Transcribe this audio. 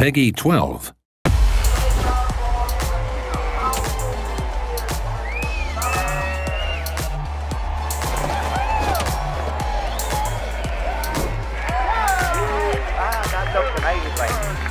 Peggy 12. Thank you.